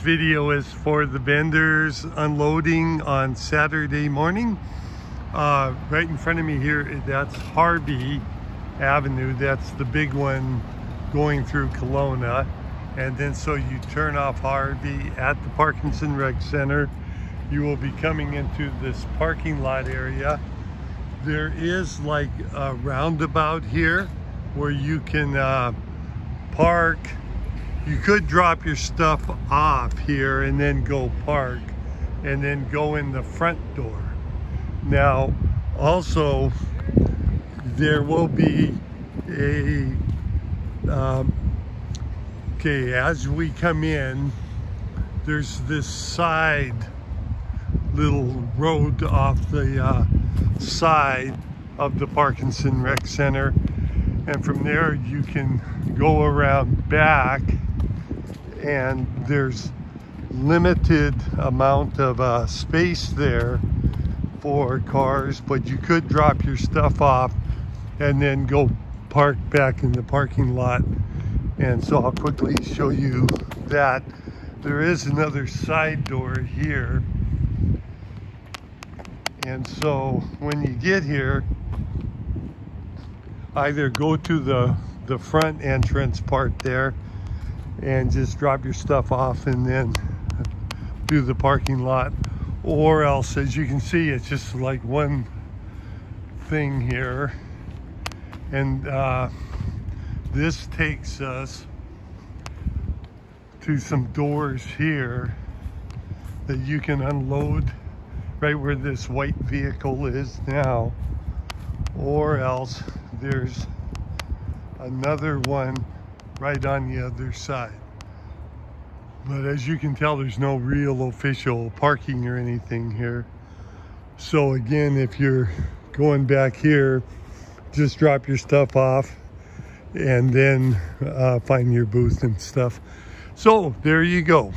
video is for the vendors unloading on Saturday morning. Uh, right in front of me here, that's Harvey Avenue. That's the big one going through Kelowna. And then so you turn off Harvey at the Parkinson Rec Center. You will be coming into this parking lot area. There is like a roundabout here where you can uh, park you could drop your stuff off here and then go park and then go in the front door. Now, also, there will be a, um, okay, as we come in, there's this side little road off the uh, side of the Parkinson Rec Center. And from there, you can go around back and there's limited amount of uh, space there for cars, but you could drop your stuff off and then go park back in the parking lot. And so I'll quickly show you that. There is another side door here. And so when you get here, either go to the, the front entrance part there and just drop your stuff off and then do the parking lot. Or else as you can see it's just like one thing here. And uh, this takes us to some doors here that you can unload right where this white vehicle is now. Or else there's another one right on the other side. But as you can tell, there's no real official parking or anything here. So again, if you're going back here, just drop your stuff off and then uh, find your booth and stuff. So there you go.